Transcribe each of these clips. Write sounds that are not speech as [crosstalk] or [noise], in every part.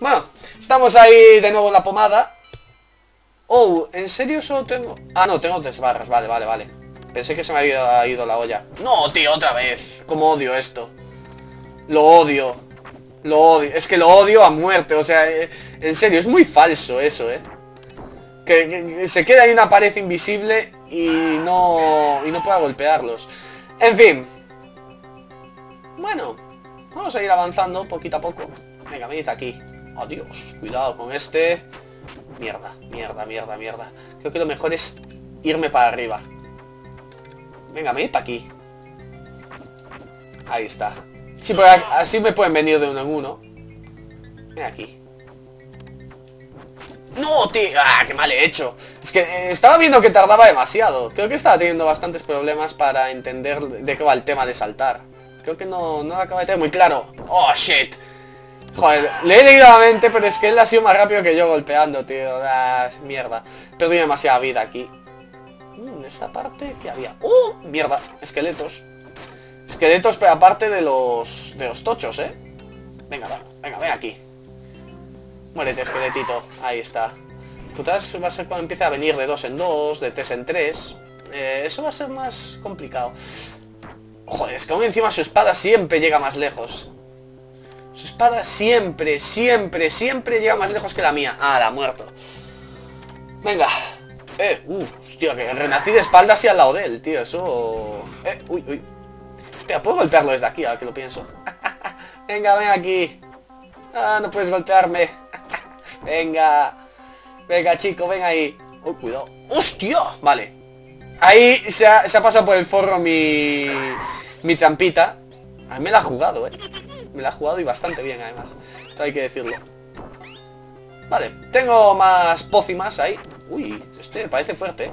Bueno, estamos ahí de nuevo en la pomada. Oh, ¿en serio solo tengo...? Ah, no, tengo tres barras, vale, vale, vale. Pensé que se me había ido la olla. No, tío, otra vez. Cómo odio esto. Lo odio. Lo odio. Es que lo odio a muerte, o sea, eh, en serio, es muy falso eso, ¿eh? Que, que se queda ahí una pared invisible y no... y no pueda golpearlos. En fin. Bueno, vamos a ir avanzando poquito a poco. Venga, venid aquí. Adiós. Cuidado con este. Mierda, mierda, mierda, mierda. Creo que lo mejor es irme para arriba. Venga, venid para aquí. Ahí está. Sí, porque así me pueden venir de uno en uno. Ven aquí. ¡No, tío! ¡Ah, qué mal he hecho! Es que eh, estaba viendo que tardaba demasiado. Creo que estaba teniendo bastantes problemas para entender de qué va el tema de saltar. Creo que no, no acaba de tener muy claro. ¡Oh, shit! Joder, le he leído la mente, pero es que él ha sido más rápido que yo golpeando, tío. Ah, mierda. Perdí demasiada vida aquí. Mm, esta parte que había... ¡Oh! Mierda, esqueletos. Esqueletos, pero aparte de los... de los tochos, ¿eh? Venga, va, venga, ven aquí. Muérete, esqueletito. Ahí está. Putas va a ser cuando empiece a venir de dos en dos, de tres en tres. Eh, eso va a ser más complicado. Joder, es que aún encima su espada siempre llega más lejos. Su espada siempre, siempre, siempre llega más lejos que la mía. Ah, la muerto. Venga. Eh, uh, hostia, que renací de espaldas y al lado de él, tío. Eso... Eh, uy, uy. Hostia, puedo golpearlo desde aquí, ahora que lo pienso. [laughs] Venga, ven aquí. Ah, no puedes golpearme. [laughs] Venga. Venga, chico, ven ahí. Uy, cuidado. ¡Hostia! Vale. Ahí se ha, se ha pasado por el forro mi... Mi trampita. A mí me la ha jugado, eh. Me la ha jugado y bastante bien, además. Esto hay que decirlo. Vale, tengo más pócimas ahí. Uy, este parece fuerte, ¿eh?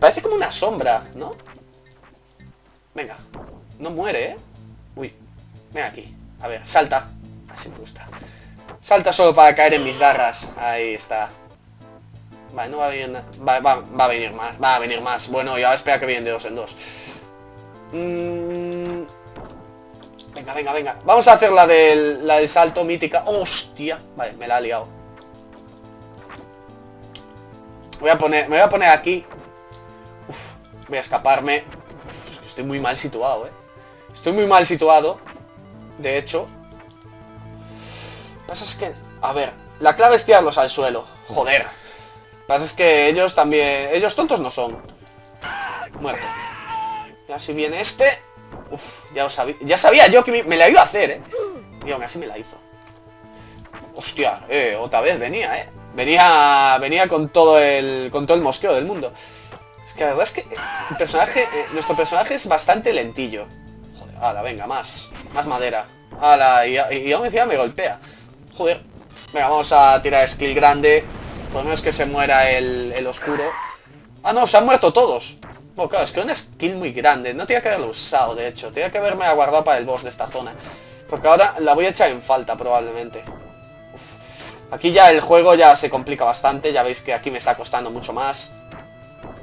Parece como una sombra, ¿no? Venga. No muere, ¿eh? Uy. Ven aquí. A ver, salta. Así me gusta. Salta solo para caer en mis garras. Ahí está. Vale, no va a venir va, va, va, a venir más. Va a venir más. Bueno, ya espera que vienen de dos en dos. Mm. Venga, venga, venga. Vamos a hacer la del, salto mítica. ¡Hostia! Vale, me la ha liado. Voy a poner, me voy a poner aquí. Voy a escaparme. Uf, estoy muy mal situado, eh. Estoy muy mal situado. De hecho, pasa es que... A ver, la clave es tirarlos al suelo. Joder. Pasa es que ellos también... Ellos tontos no son. Muerto. Ya si viene este... Uf, ya lo sabía. Ya sabía yo que me la iba a hacer, ¿eh? Y aún así me la hizo. Hostia, eh, otra vez venía, ¿eh? Venía, venía con todo el, con todo el mosqueo del mundo. Es que la verdad es que personaje, eh, nuestro personaje es bastante lentillo. Joder, ala, venga, más, más madera. Ala, y, y aún encima me golpea. Joder. Venga, vamos a tirar skill grande. Por lo menos que se muera el, el oscuro. Ah, no, se han muerto todos. Bueno, claro, es que una skill muy grande. No tenía que haberlo usado, de hecho. Tenía que haberme aguardado para el boss de esta zona. Porque ahora la voy a echar en falta, probablemente. Aquí ya el juego ya se complica bastante. Ya veis que aquí me está costando mucho más.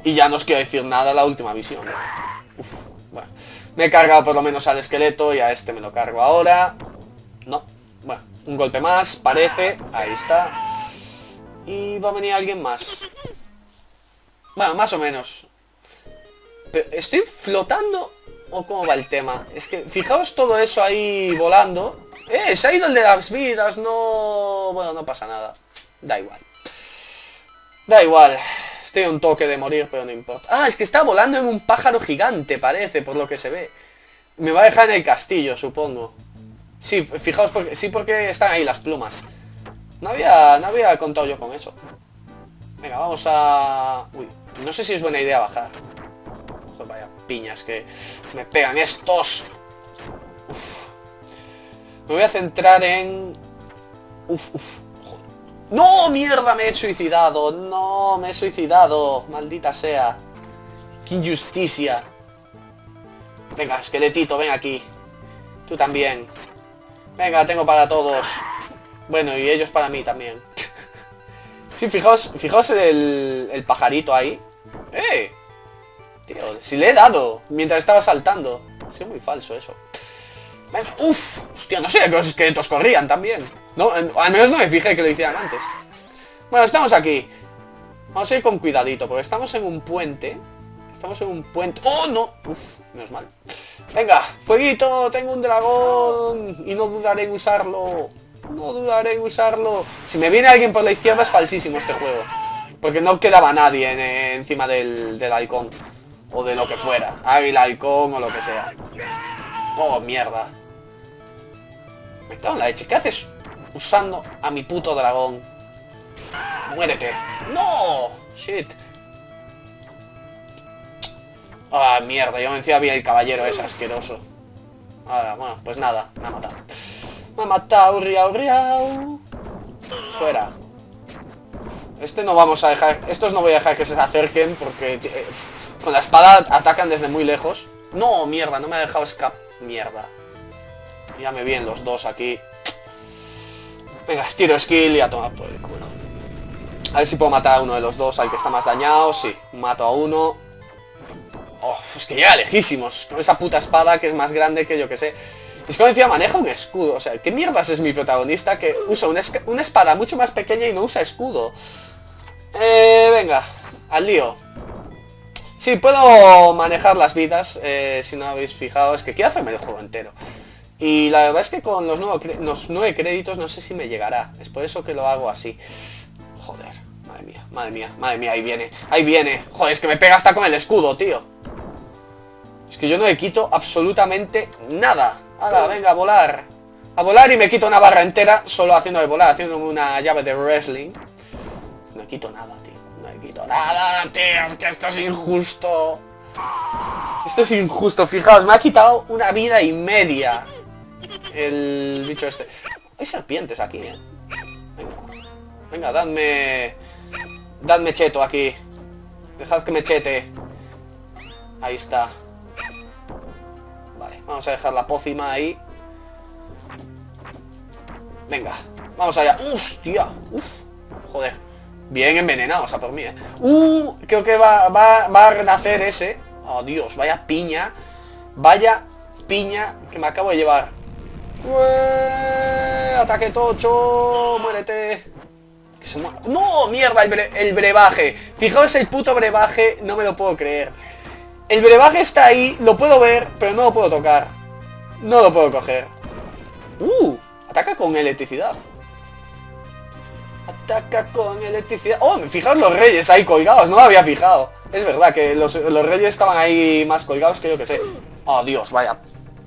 Y ya no os quiero decir nada la última visión. Bueno. Me he cargado por lo menos al esqueleto y a este me lo cargo ahora. No. Bueno, un golpe más, parece. Ahí está. Y va a venir alguien más. Bueno, más o menos. ¿Estoy flotando o cómo va el tema? Es que fijaos todo eso ahí volando. ¡Eh! Se ha ido el de las vidas, no... Bueno, no pasa nada. Da igual. Da igual. Estoy un toque de morir, pero no importa. Ah, es que está volando en un pájaro gigante, parece, por lo que se ve. Me va a dejar en el castillo, supongo. Sí, fijaos, porque, sí porque están ahí las plumas. No había, no había contado yo con eso. Venga, vamos a... Uy, no sé si es buena idea bajar. Joder, vaya piñas que me pegan estos. Me voy a centrar en... Uf, uf. ¡No! ¡Mierda! Me he suicidado. No, me he suicidado. Maldita sea. ¡Qué injusticia! Venga, esqueletito, ven aquí. Tú también. Venga, tengo para todos. Bueno, y ellos para mí también. [laughs] sí, fijaos, fijaos el, el pajarito ahí. ¡Eh! Tío, si le he dado mientras estaba saltando. Ha sido muy falso eso. Venga, uff, hostia, no sé que los esqueletos corrían también. No, al menos no me fijé que lo hicieran antes. Bueno, estamos aquí. Vamos a ir con cuidadito, porque estamos en un puente. Estamos en un puente... ¡Oh, no! Uf, menos mal. Venga, fueguito, tengo un dragón. Y no dudaré en usarlo. No dudaré en usarlo. Si me viene alguien por la izquierda es falsísimo este juego. Porque no quedaba nadie encima del, del halcón. O de lo que fuera. Águila, halcón o lo que sea. Oh, mierda. Me cago en la leche. ¿Qué haces usando a mi puto dragón? ¡Muérete! ¡No! ¡Shit! Ah, mierda, yo me decía había el caballero ese asqueroso. Ah, bueno, pues nada, me ha matado. Me ha matado, riau, riau. Fuera. Este no vamos a dejar... Estos no voy a dejar que se acerquen porque... Con la espada atacan desde muy lejos. No, mierda, no me ha dejado escapar. Mierda. Ya me vienen los dos aquí. Venga, tiro skill y a tomar por el culo. A ver si puedo matar a uno de los dos, al que está más dañado. Sí, mato a uno. Oh, es que llega lejísimos. Con esa puta espada que es más grande que yo que sé. Es como decía, maneja un escudo. O sea, ¿qué mierdas es mi protagonista que usa una, una espada mucho más pequeña y no usa escudo? Eh, venga, al lío. Sí, puedo manejar las vidas, eh, si no habéis fijado, es que quiero hacerme el juego entero. Y la verdad es que con los, los nueve créditos no sé si me llegará. Es por eso que lo hago así. Joder, madre mía, madre mía, madre mía, ahí viene, ahí viene. Joder, es que me pega hasta con el escudo, tío. Es que yo no le quito absolutamente nada. Hala, venga, a volar. A volar y me quito una barra entera solo haciendo de volar, haciendo una llave de wrestling. No quito nada, nada, tío. Que esto es injusto. Esto es injusto. Fijaos, me ha quitado una vida y media. El bicho este. Hay serpientes aquí, ¿eh? Venga. Venga, dadme... Dadme cheto aquí. Dejad que me chete. Ahí está. Vale, vamos a dejar la pócima ahí. Venga, vamos allá. ¡Hostia! ¡Uf! Joder. Bien envenenado, o sea, por mí, ¿eh? ¡Uh! Creo que va, a renacer ese. Oh, Dios, vaya piña. Vaya piña que me acabo de llevar. ¡Ataque tocho! ¡Muérete! ¡No! ¡Mierda! El, brebaje. Fijaos el puto brebaje. No me lo puedo creer. El brebaje está ahí. Lo puedo ver, pero no lo puedo tocar. No lo puedo coger. ¡Uh! Ataca con electricidad. Ataca con electricidad. ¡Oh! Fijaos los reyes ahí colgados. No me había fijado. Es verdad que los, reyes estaban ahí más colgados que yo que sé. ¡Oh, Dios! Vaya...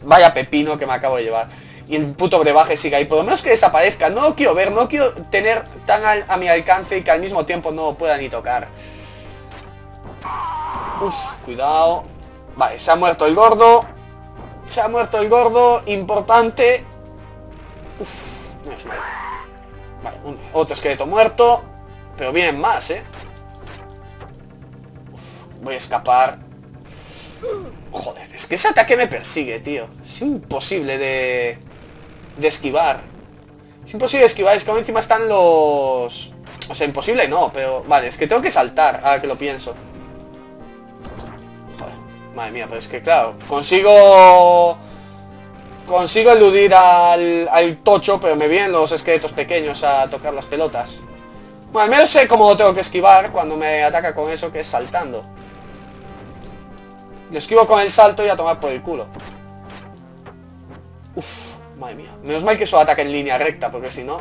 Vaya pepino que me acabo de llevar. Y el puto brebaje sigue ahí. Por lo menos que desaparezca. No lo quiero ver. No quiero tener tan a mi alcance y que al mismo tiempo no pueda ni tocar. Uf, cuidado. Vale, se ha muerto el gordo. Se ha muerto el gordo. Importante. Uf, no es Vale, otro esqueleto muerto. Pero vienen más, ¿eh? voy a escapar. Joder, es que ese ataque me persigue, tío. Es imposible de, de esquivar. Es imposible de esquivar, es que encima están los... O sea, imposible no, pero... Vale, es que tengo que saltar, ahora que lo pienso. Joder, madre mía, pero es que claro, consigo... Consigo eludir al, tocho, pero me vienen los esqueletos pequeños a tocar las pelotas. Bueno, al menos sé cómo lo tengo que esquivar cuando me ataca con eso, que es saltando. Le esquivo con el salto y a tomar por el culo. Uf, madre mía. Menos mal que eso ataque en línea recta, porque si no...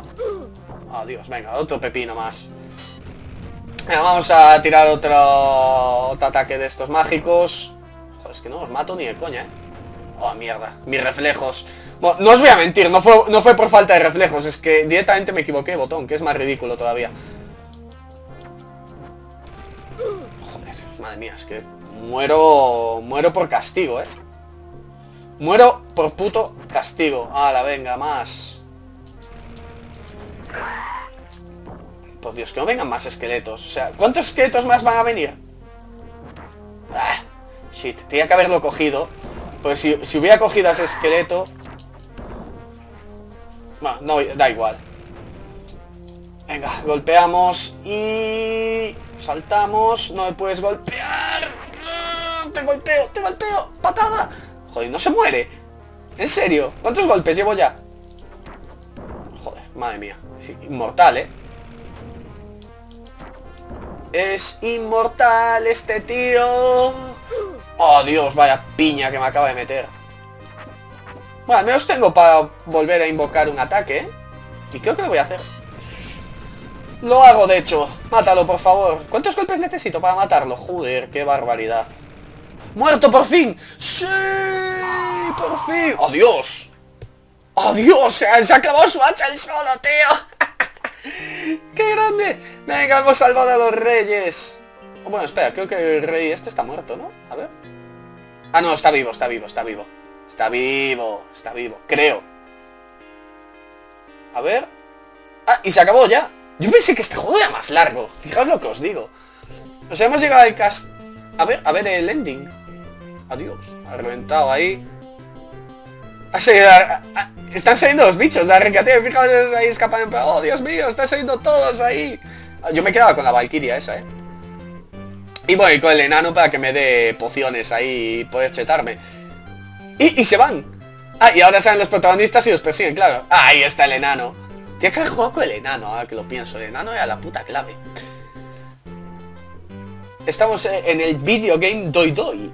Adiós, venga, otro pepino más. Vamos a tirar otro, otro ataque de estos mágicos. Joder, es que no os mato ni de coña, ¿eh? Oh, mierda. Mis reflejos. Bueno, no os voy a mentir, no fue, por falta de reflejos, es que directamente me equivoqué botón, que es más ridículo todavía. Joder, madre mía, es que muero, muero por castigo, ¿eh? Muero por puto castigo. la venga, más. Por Dios, que no vengan más esqueletos. O sea, ¿cuántos esqueletos más van a venir? Ah, shit, tenía que haberlo cogido. Pues si, si hubiera cogido ese esqueleto... Bueno, no, da igual. Venga, golpeamos y... Saltamos, no me puedes golpear. ¡Te golpeo, te golpeo! ¡Patada! Joder, no se muere. ¿En serio? ¿Cuántos golpes llevo ya? Joder, Madre mía. Es inmortal, ¿eh? Es inmortal este tío. Oh, Dios, vaya piña que me acaba de meter. Bueno, al menos tengo para volver a invocar un ataque, ¿eh? Y creo que lo voy a hacer. Lo hago, de hecho. Mátalo, por favor. ¿Cuántos golpes necesito para matarlo? Joder, qué barbaridad. ¡Muerto por fin! ¡Sí! ¡Por fin! ¡Oh, Dios! ¡Oh! Se ha, su hacha el solo, tío. [laughs] ¡Qué grande! Venga, hemos salvado a los reyes. Bueno, espera, creo que el rey este está muerto, ¿no? A ver. Ah, no, está vivo, está vivo, está vivo. Está vivo, está vivo. Creo. A ver. Ah, y se acabó ya. Yo pensé que este juego era más largo. Fijaos lo que os digo. O sea, hemos llegado al cast... A ver, a ver el ending. Adiós. Ha reventado ahí. Ha salido... Están saliendo los bichos de arrencateo. Fijaos ahí escapando. Oh, Dios mío, están saliendo todos ahí. Yo me he quedado con la Valkyria esa, eh. Y voy con el enano para que me dé pociones ahí y poder chetarme. Y, y se van. Ah, y ahora salen los protagonistas y los persiguen, claro. Ahí está el enano. Tiene que haber jugado con el enano, ahora que lo pienso. El enano era la puta clave. Estamos en el videogame Doi Doi.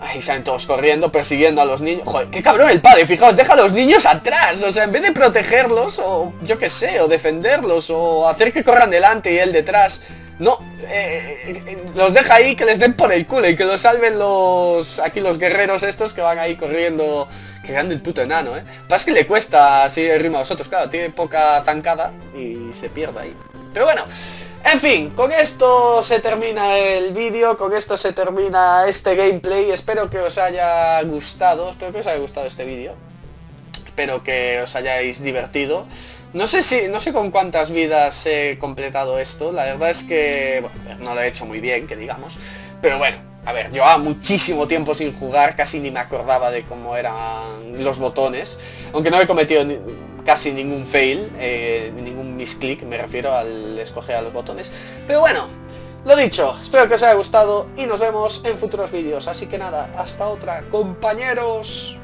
Ahí salen todos corriendo, persiguiendo a los niños. Joder, qué cabrón el padre, fijaos, deja a los niños atrás. O sea, en vez de protegerlos, o yo qué sé, o defenderlos, o hacer que corran delante y él detrás. No, eh, eh, los deja ahí que les den por el culo y que los salven los... Aquí los guerreros estos que van ahí corriendo. Que grande el puto enano, ¿eh? Pasa que le cuesta seguir el ritmo a vosotros, claro, tiene poca zancada y se pierde ahí. Pero bueno, en fin, con esto se termina el vídeo, con esto se termina este gameplay. Espero que os haya gustado, espero que os haya gustado este vídeo. Espero que os hayáis divertido. No sé si, no sé con cuántas vidas he completado esto, la verdad es que bueno, no lo he hecho muy bien, que digamos, pero bueno, a ver, llevaba muchísimo tiempo sin jugar, casi ni me acordaba de cómo eran los botones, aunque no he cometido casi ningún fail, eh, ningún misclick, me refiero al escoger a los botones, pero bueno, lo dicho, espero que os haya gustado y nos vemos en futuros vídeos, así que nada, hasta otra, compañeros.